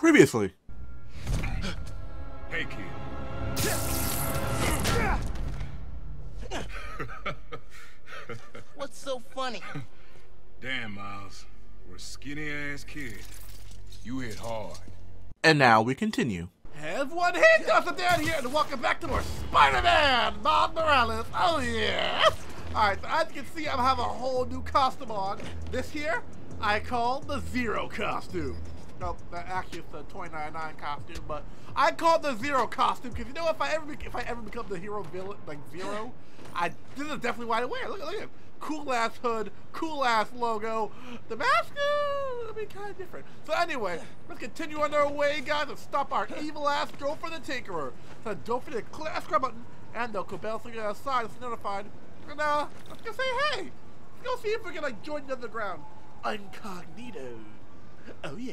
Previously. Hey, kid. What's so funny? Damn, Miles. We're a skinny ass kid. You hit hard. And now we continue. Everyone, hey, Dustin down here, and welcome back to more Spider-Man, Bob Morales. Oh yeah! All right, so as you can see, I'm having a whole new costume on. This here, I call the Zero costume. No, actually it's the 2099 costume, but I call it the Zero costume because you know if I ever if I ever become the hero villain like Zero, I this is definitely what I wear. Look, look at. Cool ass hood, cool ass logo. The mask, uh, it'll be kind of different. So anyway, let's continue on our way, guys, and stop our evil ass Joe for the Tinkerer. So don't forget to click that subscribe button and the bell so you get outside and notified. And uh, let's go say hey. Let's go see if we can like join the underground. Incognito. Oh yeah.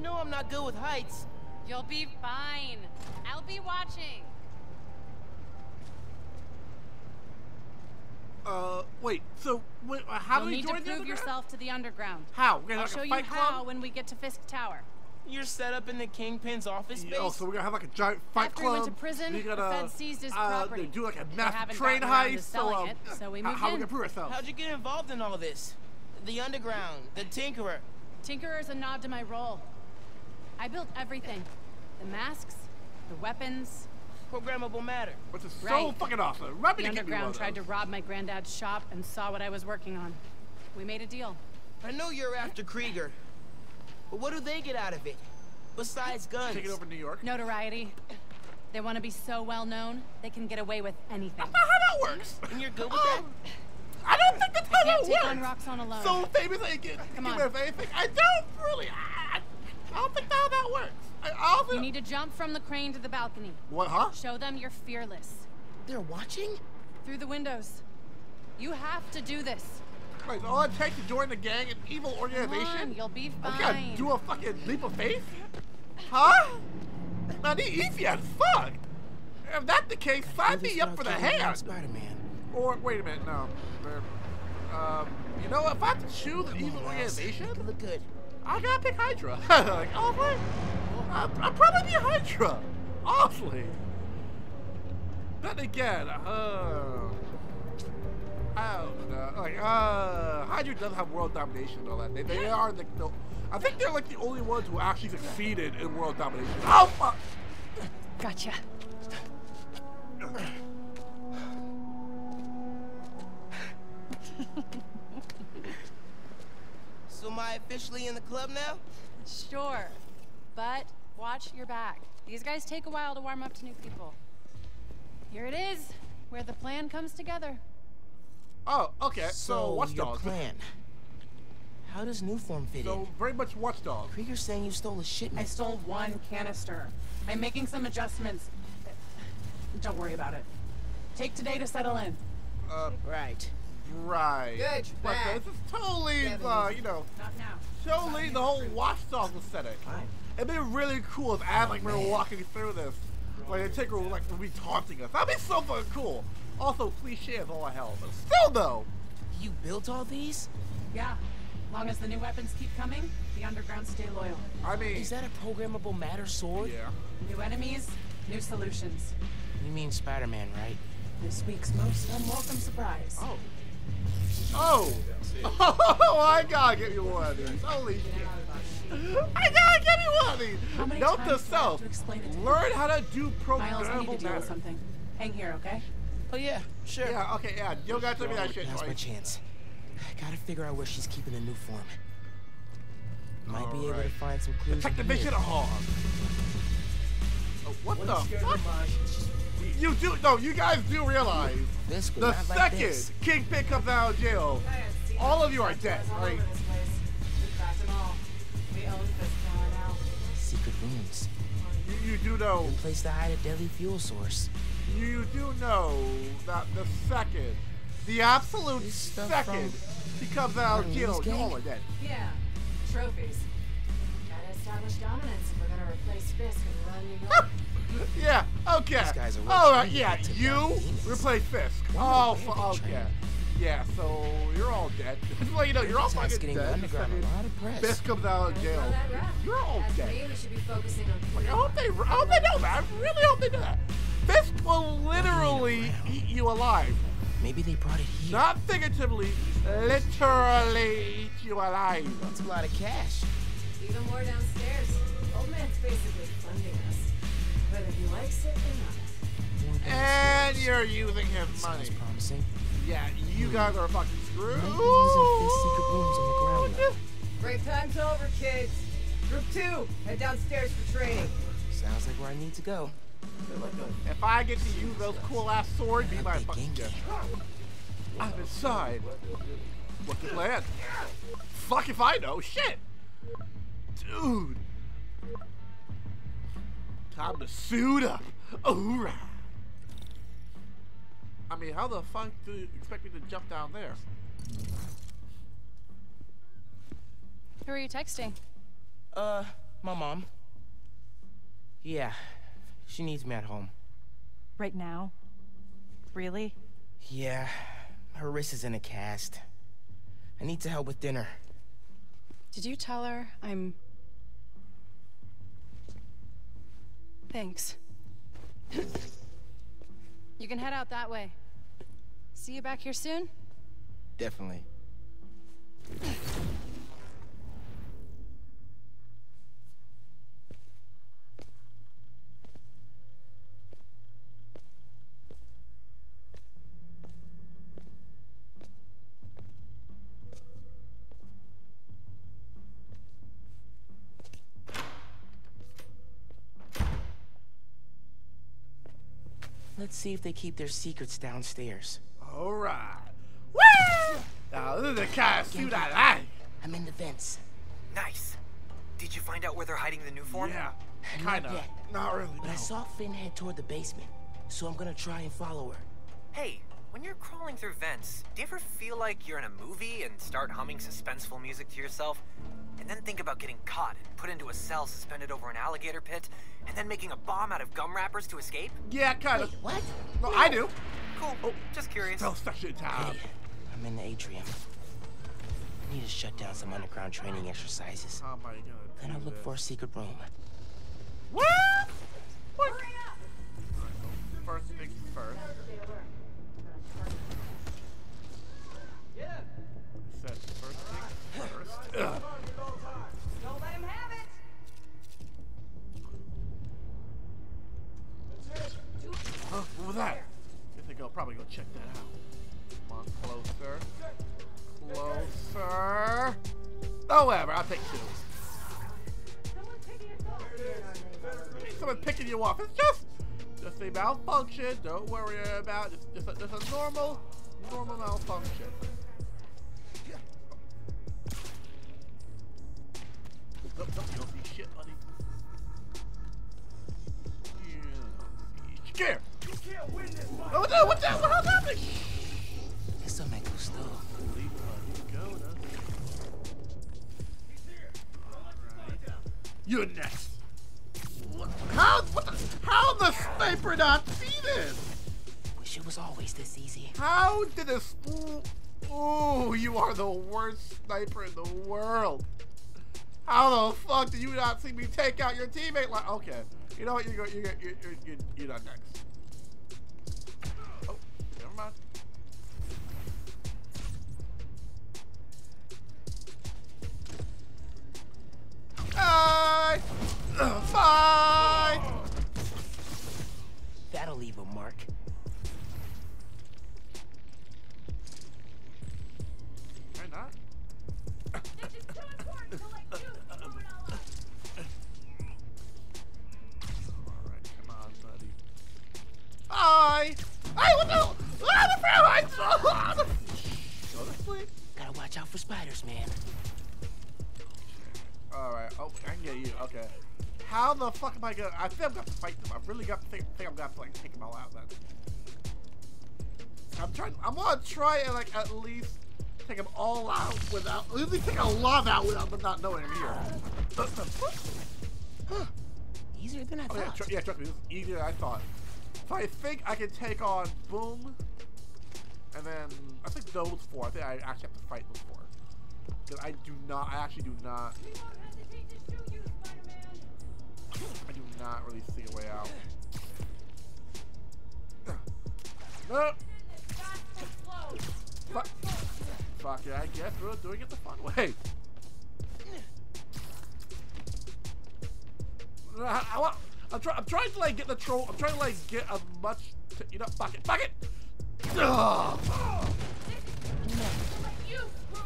You know I'm not good with heights. You'll be fine. I'll be watching. Uh, wait. So, wait, uh, how You'll do we need join to the prove underground? yourself to the underground. How? We're gonna I'll have show like a you fight how club? when we get to Fisk Tower. You're set up in the Kingpin's office space? Oh, so we're gonna have like a giant fight After he club. went to prison, we the gotta, Fed seized his uh, property. Do like a They massive train gotten around to heist. So, selling um, it, so we how- moved how we in. gonna prove ourselves? How'd you get involved in all this? The underground, the Tinkerer. Tinkerer's a nod to my role. I built everything. The masks, the weapons. Programmable matter. Which is so fucking awesome. Rub me The to get me one underground tried to rob my granddad's shop and saw what I was working on. We made a deal. I know you're after Krieger. But what do they get out of it? Besides guns. Take it over New York. Notoriety. They want to be so well known, they can get away with anything. That's not how that works. And you're good with that? Um, I don't think that's how Can't that take works. on rocks on alone. So famous I get Come get on. rid anything. I don't really. I, I don't think that's how that works. I also. You need to jump from the crane to the balcony. What, huh? Show them you're fearless. They're watching? Through the windows. You have to do this. Wait, all it takes to join the gang, an evil Come organization? on, you'll be I fine. gotta do a fucking leap of faith? Huh? Man, these easy as fuck. If that's the case, sign me up for the killing hand. Spider-Man. Or wait a minute, no. Um, you know? If I have to choose an evil on, Miles. organization, Make it look good. I gotta pick Hydra. like, oh wait, I'd, I'd probably be Hydra. Honestly. Then again, uh, I don't know. Like, uh, Hydra does have world domination and all that. They, they are the, the, I think they're like the only ones who actually succeeded in world domination. Oh fuck! Gotcha. I officially in the club now? Sure. But watch your back. These guys take a while to warm up to new people. Here it is, where the plan comes together. Oh, okay. So, So, your Watchdog. plan. How does Nuform fit So in? very much Watchdog. Krieger's saying you stole a shipment. I stole one canister. I'm making some adjustments. Don't worry about it. Take today to settle in. Uh, Right. Right. Good, you're But back. this is totally, uh, you know, Not now. totally the whole Watchdog aesthetic. It'd be really cool if as like were walking through this, like the Tinker would like would be taunting us. That'd be so fucking cool. Also, cliche as all hell, but still though. You built all these? Yeah. Long as the new weapons keep coming, the underground stay loyal. I mean, Is that a programmable matter sword? yeah. New enemies, new solutions. You mean Spider-Man, right? This week's most unwelcome surprise. Oh. Oh. Oh, I gotta get you one of these. Holy shit. I gotta get you one of these. How many Note to do I have self. to explain it to you? Learn how to do Miles, I need programmable to deal matter. with something. Hang here, okay? Oh yeah, sure. Yeah, okay, yeah. You gotta tell me that shit Now's my twice. chance. Gotta figure out where she's keeping the Nuform. Might be able to find some clues. Protect the in mission here. hard. Oh, what the fuck? You do no, you guys do realize This the not like second this. Kingpin comes out of jail, all of you are dead, right? Secret rooms. You, you do know, Place to hide a deadly fuel source. you do know that the second, the absolute This stuff second he comes out of from jail, Lee's you all are dead. Yeah, trophies. Gotta establish dominance if we're gonna replace Fisk and run New York. Yeah, okay. These guys are All right, yeah, took you down demons. replace Fisk. Wonder Oh, where okay. train. Yeah, so you're all dead. well, you know, you're all fucking getting dead. underground a lot of press. Fisk comes out of jail. run that route. You're all As dead. me, we should be focusing on I hope they, I hope they know that. I really hope they know that. Fisk will literally eat you alive. Maybe they brought it here. Not figuratively, literally eat you alive. That's a lot of cash. even more downstairs. Old man's basically funding us, whether he likes it or not. And you're using his money. Sounds promising. Yeah, you hmm. guys are fucking screwed. Might be using Fisk's secret rooms on the ground level. Break time's over, kids. Group two, head downstairs for training. Sounds like where I need to go. If I get to use those cool ass swords, be my fucking guest. I'm inside. What's the plan? Fuck if I know. Shit. Dude. Time to suit up. Alright. I mean, how the fuck do you expect me to jump down there? Who are you texting? Uh, my mom. Yeah, she needs me at home. Right now? Really? Yeah, her wrist is in a cast. I need to help with dinner. Did you tell her I'm. Thanks. you can head out that way. See you back here soon? Definitely. Let's see if they keep their secrets downstairs. Alright. Woo! Now, this is the kind of suit I like. I'm in the vents. Nice. Did you find out where they're hiding the Nuform? Yeah, kinda. Not really. But I saw Phin head toward the basement, so I'm gonna try and follow her. Hey, when you're crawling through vents, do you ever feel like you're in a movie and start humming suspenseful music to yourself? And then think about getting caught and put into a cell suspended over an alligator pit, and then making a bomb out of gum wrappers to escape? Yeah, kind of. What? No, I do. Cool. Oh. Just curious. Tell section time. Hey, I'm in the atrium. I need to shut down some underground training exercises. How am I gonna do Then I'll look this? for a secret room. What? What? Malfunction. Don't worry about it. Just, just, a, normal, normal malfunction. You don't see shit, buddy. You don't see shit. Oh, no, what the hell? How's happening? Eso me gustó. Leave, buddy. Go to- You're next. Not see this? Wish it was always this easy. How did this? Ooh, ooh, you are the worst sniper in the world. How the fuck did you not see me take out your teammate? Like, okay, you know what? You're go, you're you're you're, you're, you're not next. Oh, never mind. Bye. Bye. Leave a mark. Why not? Alright, come on, buddy. Hi! Hey, what the? Ah, the Fahrenheit! Ah, the- Go. Gotta watch out for spiders, man. Alright, oh, I can get you. Okay. How the fuck am I gonna... I think I've got to fight them. I really got to think, think I'm gonna have to, like, take them all out then. I'm trying... I'm gonna try and, like, at least take them all out without... At least take a lot out without them not knowing I'm here. Easier than I Oh, thought. tr- yeah, trust me, this is easier than I thought. So I think I can take on Boom, and then I think those four. I think I actually have to fight those four. Because I do not, I actually do not, I do not really see a way out. No! Fuck. Fuck it, I guess we're doing it the fun way. I'm, try, I'm trying to like get the troll. I'm trying to like get as much. You know, fuck it, fuck it. Ugh.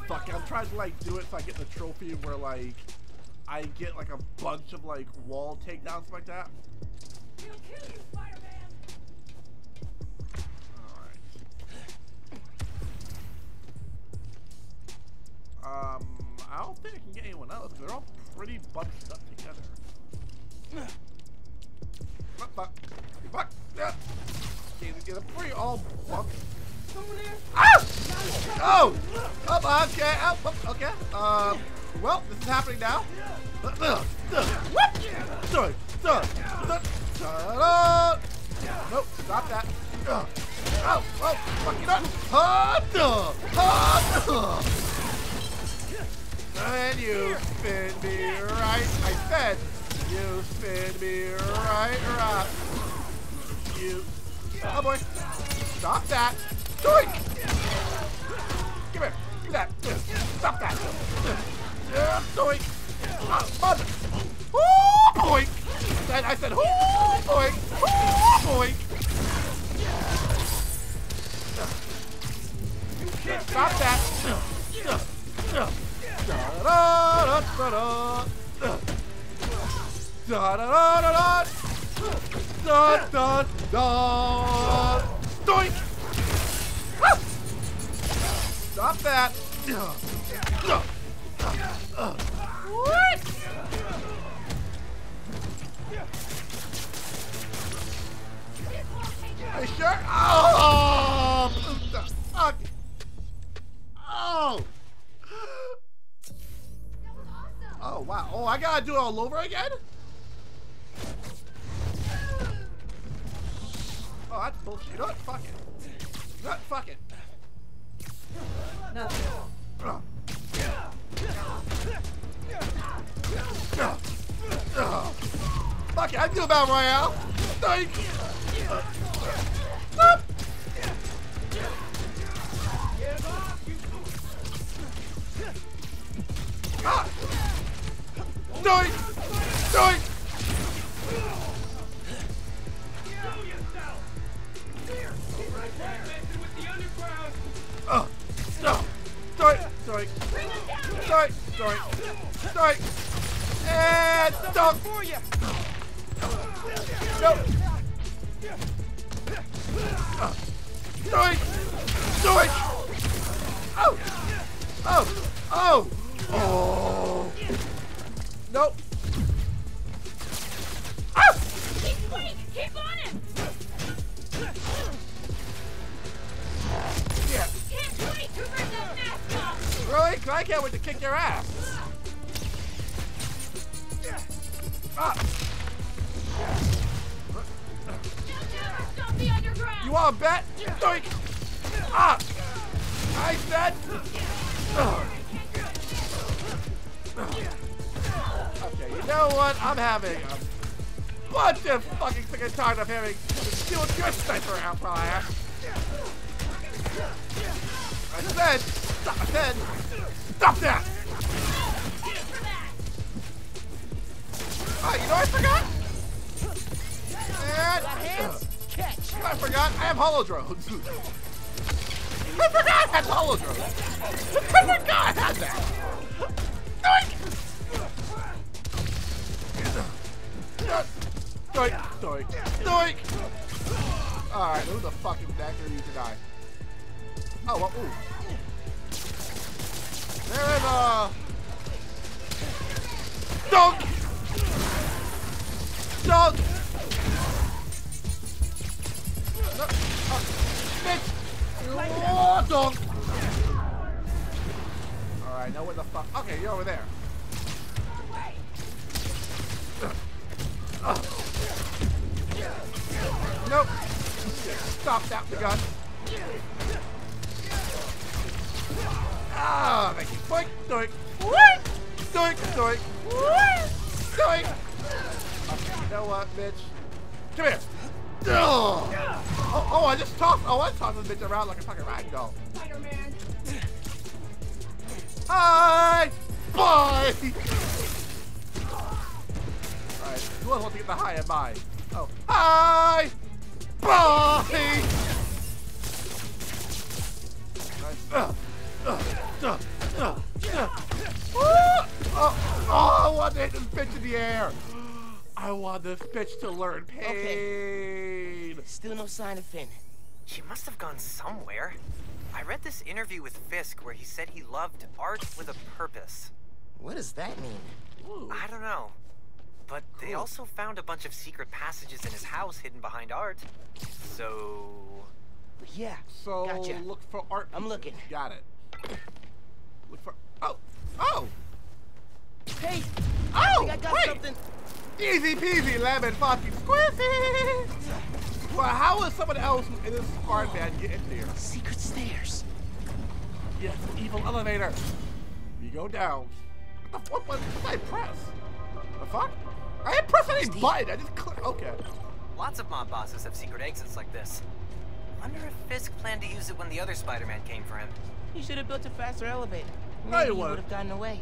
Fuck it, I'm trying to like do it so I get the trophy where like I get like a bunch of like wall takedowns like that. Alright. Um, I don't think I can get anyone else. They're all pretty bunched up together. Fuck, fuck, fuck, yeah. They're pretty all bunched. Ah! Oh! Oh, okay, oh, oh, okay. Um, well, this is happening now. What? Sorry, sorry. Nope, stop that. Oh, oh, fuck you duh, ah. And you spin me right. I said, you spin me right, right. You. Oh boy. Stop that. Doink. Give here. Give that. Stop that. Yeah, doink. Ah, mother. Oh, boink. Said, I said, oh, boink. Oh, boink. Stop that. Da da da da da da da da Doink! Stop that! Are you sure? Oh! oh fuck! Oh! I gotta do it all over again? Oh, that's bullshit. You know what? Fuck it. You know what? Fuck it. Nothing. Fuck it, I do Battle Royale. Thank Stop. Oh, no! No! Uh! Doink! Oh! Oh! Oh! Oh! Nope! Ah! Keep quick! Keep on him! Yeah. Can't wait to rip that mask off! Really? 'Cause I can't wait to kick your ass. Ah! Stop the underground! You want a bet? Doink! Ah! I said. Ugh. You know what? I'm having a bunch of fucking sick and tired of having to steal your sniper out I ask. I said, stop, I said, stop that! Ah, you know I forgot? And, catch. I forgot, I have holo drones. I forgot I had holo drones. I forgot I had that. Doink, doink, doink! Alright, who the fucking back are you to die? Oh, well, ooh. There is a... Dunk! Dunk! No, oh, bitch! Oh, dunk! Alright, now where the fuck? Okay, you're over there. Nope. Stop that the gun. Ah, make it boink, doink, doink, doink, doink, doink. Okay, you know what, bitch? Come here. Oh, oh, oh I just tossed. Oh, I tossed this bitch around like a fucking ragdoll. Spider-Man! Hi. Bye. Alright, who else wants to get the high and bye? Oh, hi. Bye. Nice. Woo! Oh, oh, I want to hit this bitch in the air. I want this bitch to learn pain. Still no sign of Phin. She must have gone somewhere. I read this interview with Fisk where he said he loved art with a purpose. What does that mean? Ooh. I don't know. But they Cool. also found a bunch of secret passages in his house hidden behind art. So. Yeah. So Gotcha. look for art. I'm looking. Got it. Look for. Oh, oh, Hey, oh! I I got wait. something. Easy peasy, lemon fucking squeezy. Well, how would someone else in this Spartan man get in there? Secret stairs. Yes, evil elevator. You go down. What the fuck? Did I press? The fuck? I didn't press any Steve. button. I just clicked. Okay. Lots of mob bosses have secret exits like this. Wonder if Fisk planned to use it when the other Spider-Man came for him. He should have built a faster elevator. No, Maybe you you wouldn't. have gotten away.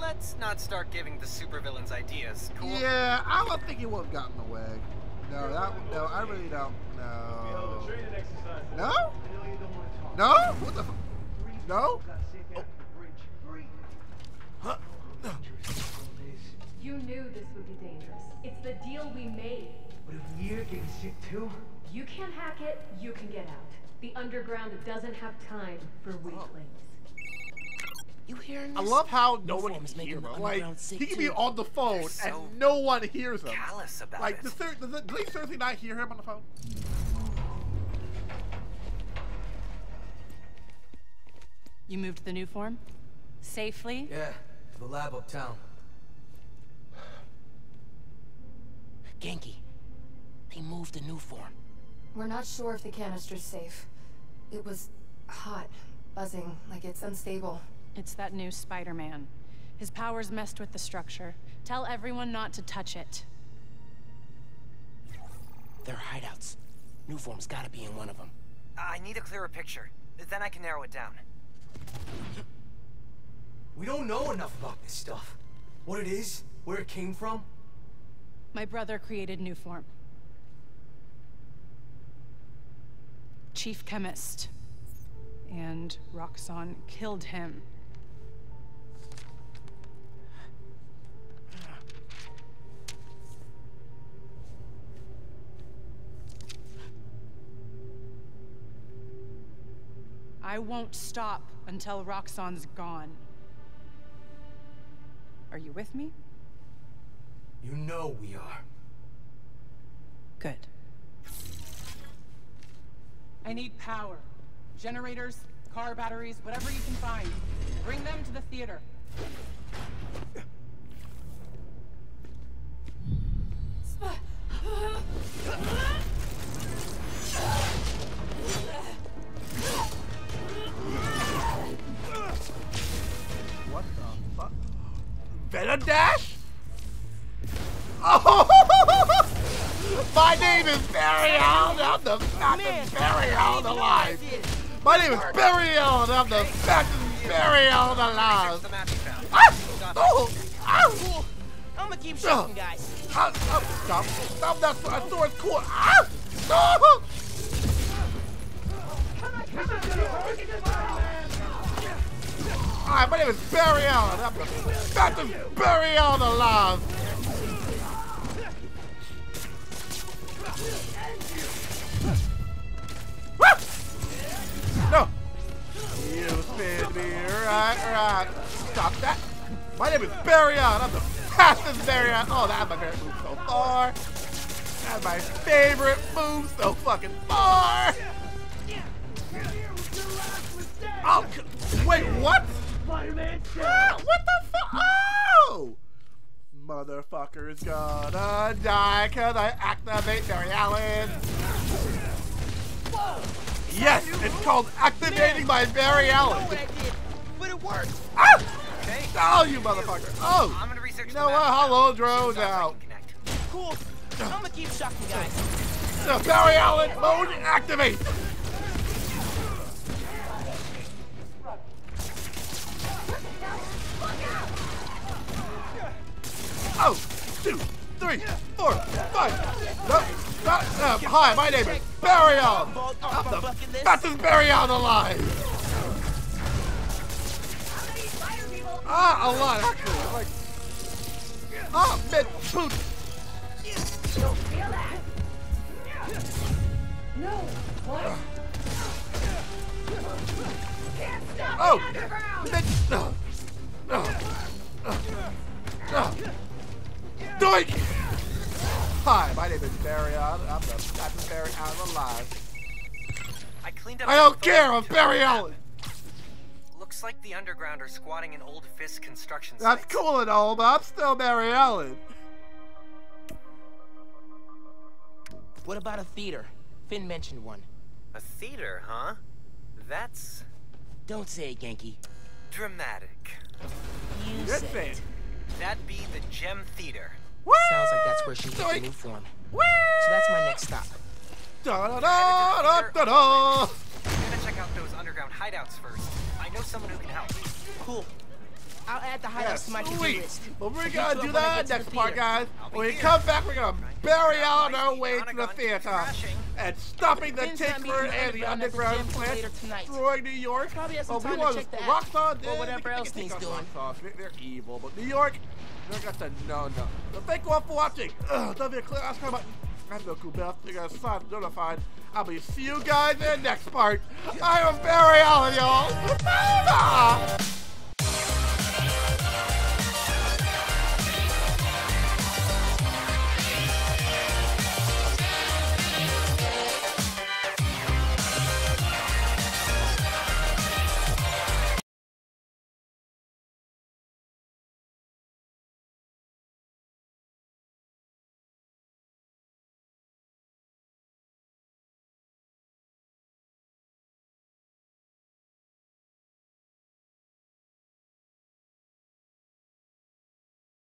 Let's not start giving the supervillains ideas, cool? Yeah, I don't think he would have gotten away. No, that no, I really don't. No. No? No? What the? F- no? Huh? No. You knew this would be dangerous. It's the deal we made. But if we're getting sick too? You can't hack it, you can get out. The underground doesn't have time for weaklings. Oh. You hearing I love how no New one can is making hear the him. Like he can be too. on the phone so and no one hears him. Callous about Like, it. does, there, does, it, does they seriously not hear him on the phone? You moved the Nuform? Safely? Yeah, to the lab uptown. Ganke, they moved a Nuform. We're not sure if the canister's safe. It was hot, buzzing, like it's unstable. It's that new Spider-Man. His powers messed with the structure. Tell everyone not to touch it. They're hideouts. Nuform's gotta be in one of them. I need a clearer picture. Then I can narrow it down. We don't know enough about this stuff. What it is, where it came from. My brother created Nuform. Chief chemist. And Roxxon killed him. I won't stop until Roxxon's gone. Are you with me? You know we are. Good. I need power. Generators, car batteries, whatever you can find. Bring them to the theater. What the fuck? Venom Dash? Name is Barry Allen. I'm the fastest Barry Allen alive. My name is Barry Allen. I'm the fastest Barry Allen alive. Ah! Oh! Ah! I'm gonna keep shooting, guys. Ah! Ah! Stop! Stop that sword! sword's cool! Ah! No! Hi, my name is Barry Allen. I'm the fastest Barry Allen alive. Stop that. My name is Barry Allen. I'm the fastest Barry Allen. Oh, that's my favorite move so far. That's my favorite move so fucking far. Oh, wait, what? Ah, what the fuck? Oh! Motherfucker's gonna die cause I activate Barry Allen. Yes, it's called activating my Barry Allen. But it worked. Ah! Okay. Oh, you motherfucker. Oh! I'm gonna research You know what? Hello, See drone what else I out. Cool. I'm gonna keep shocking, guys. The Barry Allen mode activate! Oh, two, three, four, five. No, not, uh, hi, my name is Barry Allen. I'm the fastest Barry Allen alive. Ah, a lot actually. Like, ah, mid boot. No! What? Oh! Mid, uh, uh, uh, uh. Doink! Hi, my name is Barry Allen. I'm the fastest Barry Allen alive. I cleaned up I don't care, I'm Barry. Allen. Looks like the underground are squatting in old Fisk construction That's cool and all, but I'm still Barry Allen. What about a theater? Phin mentioned one. A theater, huh? That's Don't say it, Ganke. dramatic. You Good said thing. That'd be the Gem Theater. Sounds like that's where she hit the Nuform. So that's my next stop. Da da da da da da. I'm gonna check out those underground hideouts first. I know someone who can help. Cool. I'll add the Yeah, highlights to my to-do list. But we're gonna do up when I that get to the next part, guys. I'll When we here. come back, we're gonna bury on our Might way to the theater and stopping the Phin's not meeting Tickford the and the underground at the underground gym till plant, destroying New York. Probably Oh, we time to want check the Rockstar or whatever else can he's doing. They're, they're evil, but New York, they're got the no no. So thank you all for watching. Ugh, don't be a click. Ask about. I have no cool bell. You guys sign notified. I'll be see you guys in the next part. I am Barry Allen, y'all.